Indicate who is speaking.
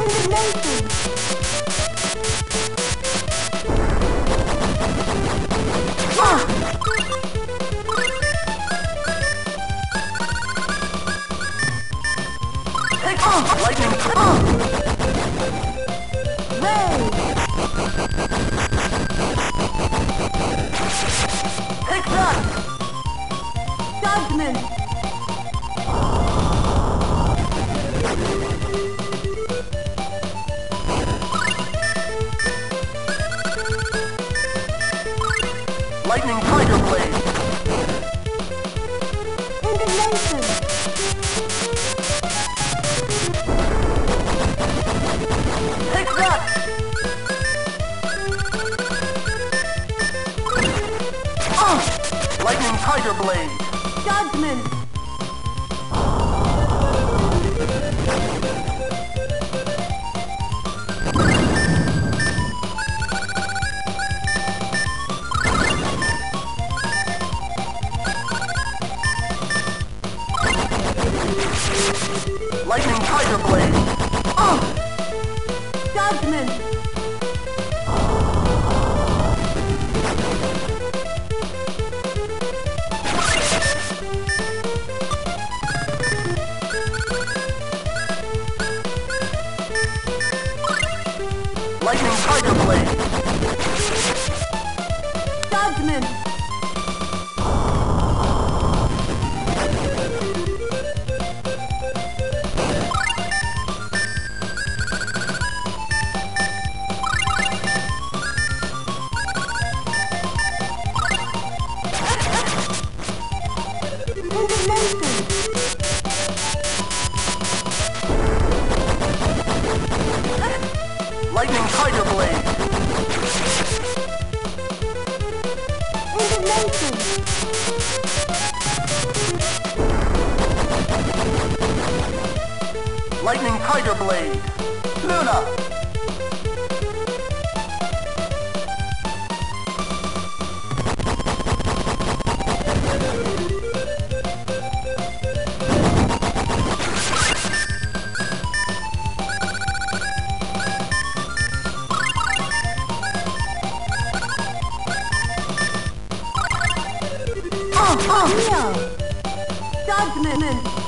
Speaker 1: Indignation!
Speaker 2: Lightning.
Speaker 1: Rage!
Speaker 2: Take that.
Speaker 1: Judgment!
Speaker 2: Lightning Tiger Blade.
Speaker 1: Indignation!
Speaker 2: Take that. Ah! Lightning Tiger Blade.
Speaker 1: Judgment!
Speaker 2: Lightning Tiger Blade. Ah!
Speaker 1: Judgment!
Speaker 2: Lightning Tiger Blade.
Speaker 1: Judgment!
Speaker 2: Lightning Tiger! Lightning Tiger Blade. Luna.
Speaker 1: Neo! Judgment!